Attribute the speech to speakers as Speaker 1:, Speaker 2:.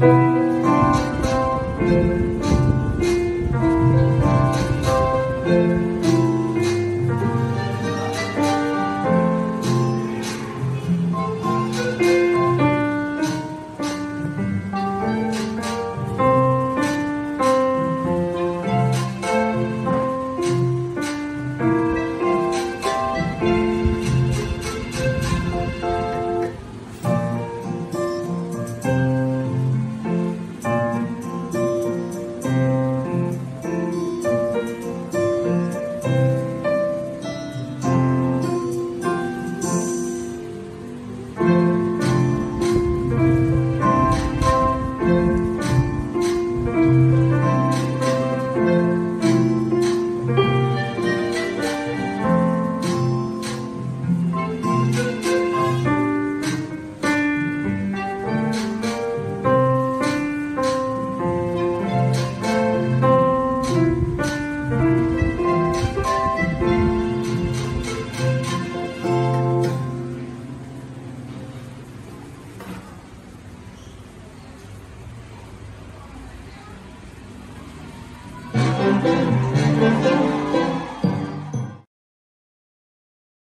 Speaker 1: thank you Thank you. you